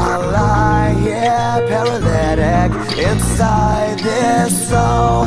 I lie here paralytic inside this soul.